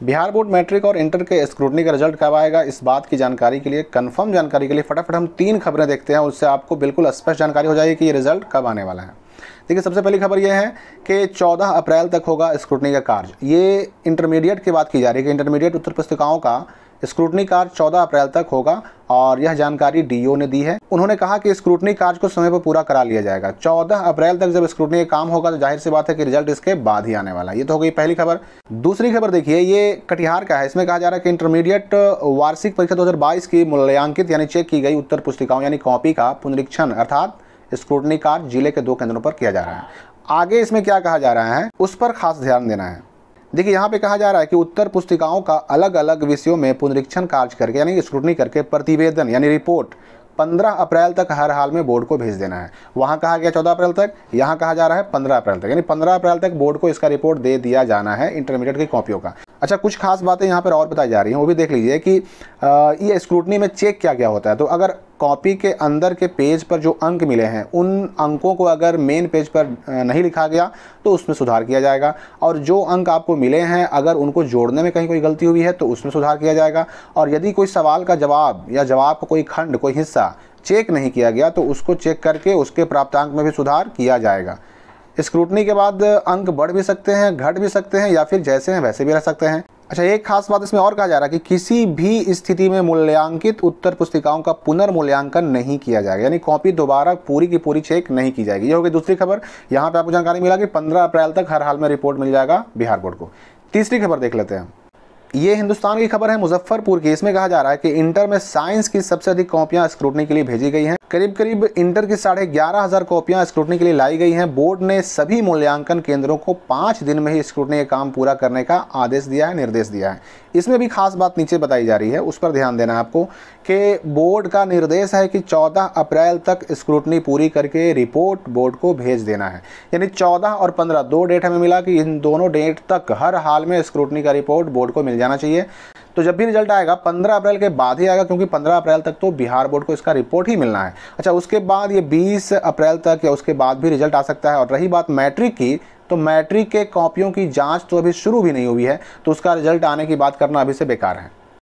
Bihar board matric और inter के scrutiny का रिज़ल्ट कब आएगा? इस बात की जानकारी के लिए कंफर्म जानकारी के लिए फटाफट हम तीन खबरें देखते हैं, उससे आपको बिल्कुल स्पष्ट जानकारी हो जाएगी कि ये रिज़ल्ट कब आने वाला है। देखिए, सबसे पहली खबर यह है कि 14 अप्रैल तक होगा स्क्रूटनी का कार्य। ये इंटरमीडिएट की बात की जा रही है कि इंटरमीडिएट उत्तर पुस्तिकाओं का स्क्रूटनी कार्य 14 अप्रैल तक होगा और यह जानकारी डीओ ने दी है। उन्होंने कहा कि स्क्रूटनी कार्य को समय पर पूरा करा लिया जाएगा। 14 अप्रैल तक जब स्क्रूटनी का काम होगा तो ज़ाहिर सी बात है कि रिज़ल्ट इसके बाद ही आने वाला है। ये तो हो गई पहली खबर। दूसरी खबर देखिए, ये कटिहार का है। इसमें कहा जा रहा है कि इंटरमीडिएट वार्षिक परीक्षा दो हज़ार बाईस की मूल्यांकित यानी चेक की गई उत्तर पुस्तिकाओं यानी कॉपी का पुनरीक्षण, अर्थात स्क्रूटनी कार्य ज़िले के दो केंद्रों पर किया जा रहा है। आगे इसमें क्या कहा जा रहा है, उस पर खास ध्यान देना है। देखिए, यहाँ पे कहा जा रहा है कि उत्तर पुस्तिकाओं का अलग अलग विषयों में पुनरीक्षण कार्य करके, यानी स्क्रूटनी करके प्रतिवेदन, यानी रिपोर्ट 15 अप्रैल तक हर हाल में बोर्ड को भेज देना है। वहाँ कहा गया 14 अप्रैल तक, यहाँ कहा जा रहा है 15 अप्रैल तक, यानी 15 अप्रैल तक बोर्ड को इसका रिपोर्ट दे दिया जाना है इंटरमीडिएट की कॉपियों का। अच्छा कुछ खास बातें यहाँ पर और बताई जा रही हैं, वो भी देख लीजिए कि ये स्क्रूटनी में चेक क्या क्या होता है? तो अगर कॉपी के अंदर के पेज पर जो अंक मिले हैं, उन अंकों को अगर मेन पेज पर नहीं लिखा गया तो उसमें सुधार किया जाएगा। और जो अंक आपको मिले हैं, अगर उनको जोड़ने में कहीं कोई गलती हुई है तो उसमें सुधार किया जाएगा। और यदि कोई सवाल का जवाब या जवाब का कोई खंड, कोई हिस्सा चेक नहीं किया गया तो उसको चेक करके उसके प्राप्तांक में भी सुधार किया जाएगा। स्क्रूटनी के बाद अंक बढ़ भी सकते हैं, घट भी सकते हैं, या फिर जैसे हैं वैसे भी रह सकते हैं। अच्छा एक खास बात इसमें और कहा जा रहा है कि किसी भी स्थिति में मूल्यांकित उत्तर पुस्तिकाओं का पुनर्मूल्यांकन नहीं किया जाएगा, यानी कॉपी दोबारा पूरी की पूरी चेक नहीं की जाएगी। ये होगी दूसरी खबर। यहाँ पे आपको जानकारी मिला कि 15 अप्रैल तक हर हाल में रिपोर्ट मिल जाएगा बिहार बोर्ड को। तीसरी खबर देख लेते हैं। ये हिंदुस्तान की खबर है, मुजफ्फरपुर की। इसमें कहा जा रहा है कि इंटर में साइंस की सबसे अधिक कॉपियाँ स्क्रूटनी के लिए भेजी गई हैं। करीब करीब इंटर की साढ़े ग्यारह हज़ार कॉपियाँ स्क्रूटनी के लिए लाई गई हैं। बोर्ड ने सभी मूल्यांकन केंद्रों को पाँच दिन में ही स्क्रूटनी का काम पूरा करने का आदेश दिया है, निर्देश दिया है। इसमें भी खास बात नीचे बताई जा रही है, उस पर ध्यान देना है आपको कि बोर्ड का निर्देश है कि 14 अप्रैल तक स्क्रूटनी पूरी करके रिपोर्ट बोर्ड को भेज देना है। यानी 14 और 15 दो डेट हमें मिला कि इन दोनों डेट तक हर हाल में स्क्रूटनी का रिपोर्ट बोर्ड को मिल जाना चाहिए। तो जब भी रिज़ल्ट आएगा 15 अप्रैल के बाद ही आएगा, क्योंकि 15 अप्रैल तक तो बिहार बोर्ड को इसका रिपोर्ट ही मिलना है। अच्छा उसके बाद ये 20 अप्रैल तक या उसके बाद भी रिज़ल्ट आ सकता है। और रही बात मैट्रिक की तो मैट्रिक के कॉपियों की जाँच तो अभी शुरू भी नहीं हुई है तो उसका रिज़ल्ट आने की बात करना अभी से बेकार है।